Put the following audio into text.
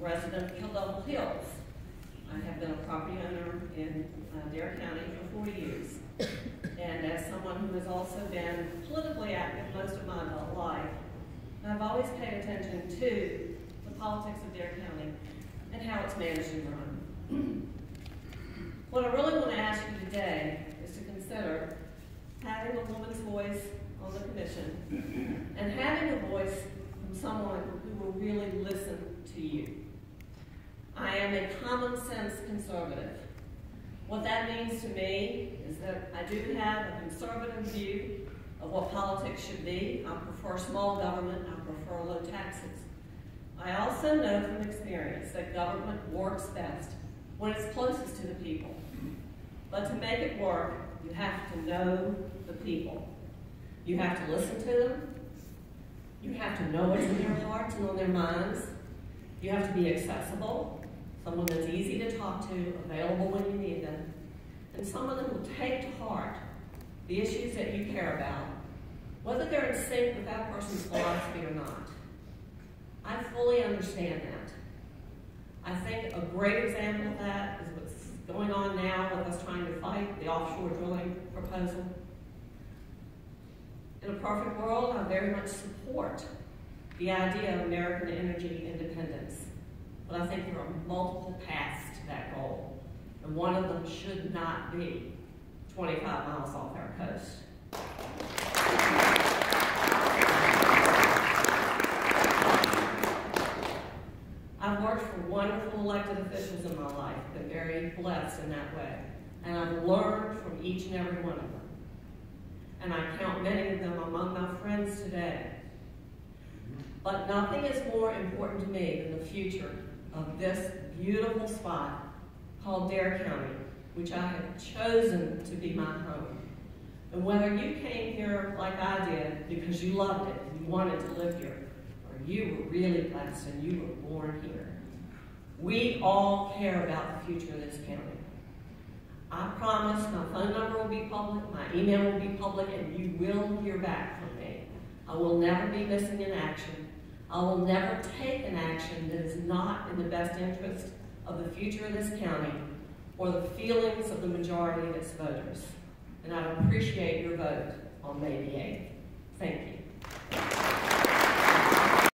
resident of Hill Hills. I have been a property owner in uh, Dare County for 40 years. And as someone who has also been politically active most of my adult life, I've always paid attention to the politics of Dare County and how it's managed and run. what I really want to ask you today is to consider having a woman's voice on the commission and having a voice from someone who will really listen to you. Am a common sense conservative. What that means to me is that I do have a conservative view of what politics should be. I prefer small government, I prefer low taxes. I also know from experience that government works best when it's closest to the people. But to make it work, you have to know the people. You have to listen to them. You have to know what's in their hearts and on their minds. You have to be accessible, someone that's easy to talk to, available when you need them, and someone that will take to heart the issues that you care about, whether they're in sync with that person's philosophy or not. I fully understand that. I think a great example of that is what's going on now with us trying to fight the offshore drilling proposal. In a perfect world, I very much support the idea of American energy independence. But I think there are multiple paths to that goal. And one of them should not be 25 miles off our coast. I've worked for wonderful elected officials in my life, been very blessed in that way. And I've learned from each and every one of them. And I count many of them among my friends today. But nothing is more important to me than the future of this beautiful spot called Dare County, which I have chosen to be my home. And whether you came here like I did because you loved it and you wanted to live here, or you were really blessed and you were born here, we all care about the future of this county. I promise my phone number will be public, my email will be public, and you will hear back from me. I will never be missing in action. I will never take an action that is not in the best interest of the future of this county or the feelings of the majority of its voters. And I appreciate your vote on May the 8th. Thank you.